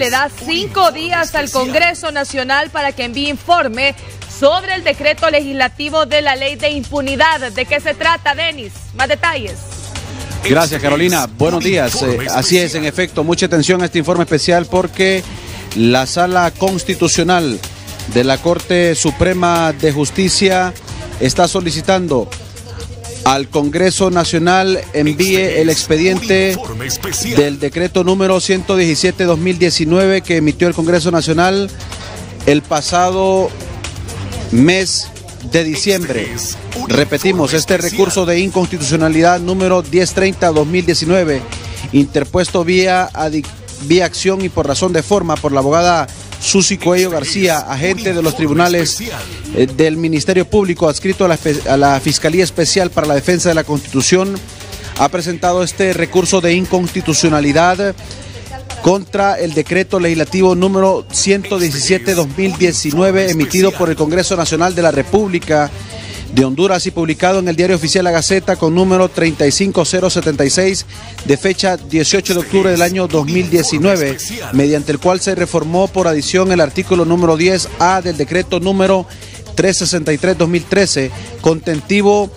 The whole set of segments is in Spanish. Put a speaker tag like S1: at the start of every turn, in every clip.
S1: le da cinco días al Congreso Nacional para que envíe informe sobre el decreto legislativo de la ley de impunidad. ¿De qué se trata, Denis? Más detalles.
S2: Gracias, Carolina. Buenos días. Eh, así es, en efecto, mucha atención a este informe especial porque la Sala Constitucional de la Corte Suprema de Justicia está solicitando al Congreso Nacional envíe el expediente del decreto número 117-2019 que emitió el Congreso Nacional el pasado mes de diciembre. Repetimos, este recurso de inconstitucionalidad número 1030-2019, interpuesto vía, vía acción y por razón de forma por la abogada Susi Coello García, agente de los tribunales eh, del Ministerio Público adscrito a la, a la Fiscalía Especial para la Defensa de la Constitución, ha presentado este recurso de inconstitucionalidad contra el decreto legislativo número 117-2019 emitido por el Congreso Nacional de la República de Honduras y publicado en el diario oficial La Gaceta con número 35076 de fecha 18 de octubre del año 2019, mediante el cual se reformó por adición el artículo número 10A del decreto número 363-2013, contentivo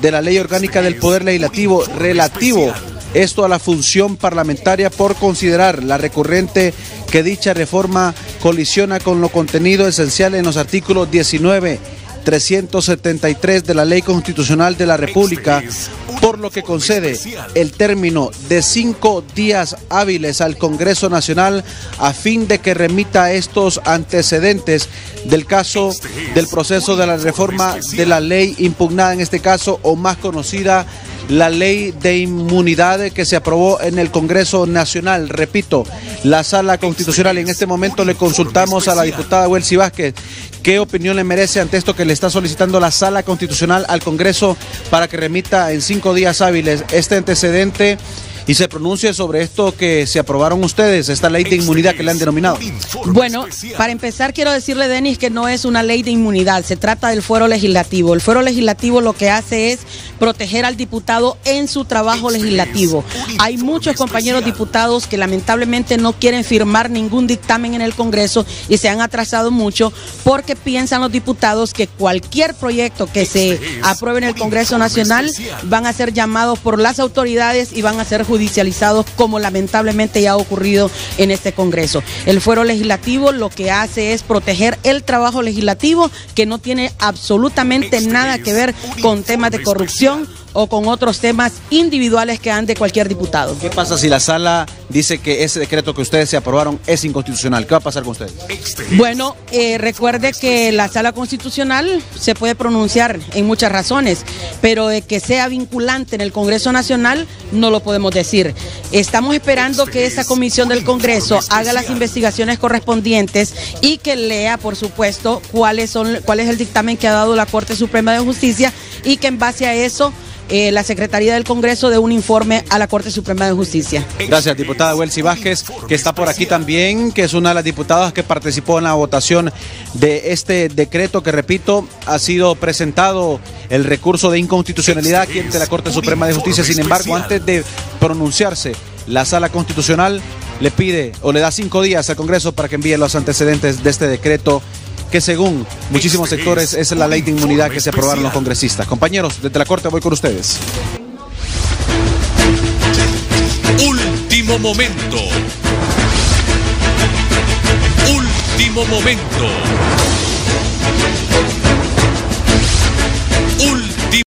S2: de la Ley Orgánica del Poder Legislativo relativo esto a la función parlamentaria por considerar la recurrente que dicha reforma colisiona con lo contenido esencial en los artículos 19 373 de la Ley Constitucional de la República, por lo que concede el término de cinco días hábiles al Congreso Nacional a fin de que remita estos antecedentes del caso del proceso de la reforma de la ley impugnada en este caso o más conocida la ley de inmunidad que se aprobó en el Congreso Nacional. Repito, la sala constitucional. En este momento le consultamos a la diputada Welsi Vázquez qué opinión le merece ante esto que le está solicitando la sala constitucional al Congreso para que remita en cinco días hábiles este antecedente y se pronuncie sobre esto que se aprobaron ustedes, esta ley de inmunidad que le han denominado.
S3: Bueno, para empezar quiero decirle, Denis, que no es una ley de inmunidad, se trata del fuero legislativo. El fuero legislativo lo que hace es proteger al diputado en su trabajo legislativo. Hay muchos compañeros diputados que lamentablemente no quieren firmar ningún dictamen en el Congreso y se han atrasado mucho porque piensan los diputados que cualquier proyecto que se apruebe en el Congreso Nacional van a ser llamados por las autoridades y van a ser judicializados judicializados como lamentablemente ya ha ocurrido en este Congreso. El fuero legislativo lo que hace es proteger el trabajo legislativo que no tiene absolutamente nada que ver con temas de corrupción o con otros temas individuales que ande cualquier diputado.
S2: ¿Qué pasa si la sala dice que ese decreto que ustedes se aprobaron es inconstitucional? ¿Qué va a pasar con ustedes?
S3: Bueno, eh, recuerde que la sala constitucional se puede pronunciar en muchas razones, pero de que sea vinculante en el Congreso Nacional no lo podemos decir. Estamos esperando que esa comisión del Congreso haga las investigaciones correspondientes y que lea, por supuesto, cuáles son, cuál es el dictamen que ha dado la Corte Suprema de Justicia y que en base a eso eh, la Secretaría del Congreso de un informe a la Corte Suprema de Justicia.
S2: Gracias, diputada Welsi Vázquez, que está por aquí también, que es una de las diputadas que participó en la votación de este decreto que, repito, ha sido presentado el recurso de inconstitucionalidad aquí ante la Corte Suprema de Justicia. Sin embargo, antes de pronunciarse, la Sala Constitucional le pide o le da cinco días al Congreso para que envíe los antecedentes de este decreto que según muchísimos sectores es la ley de inmunidad que se aprobaron los congresistas. Compañeros, desde la Corte voy con ustedes.
S4: Último momento. Último momento.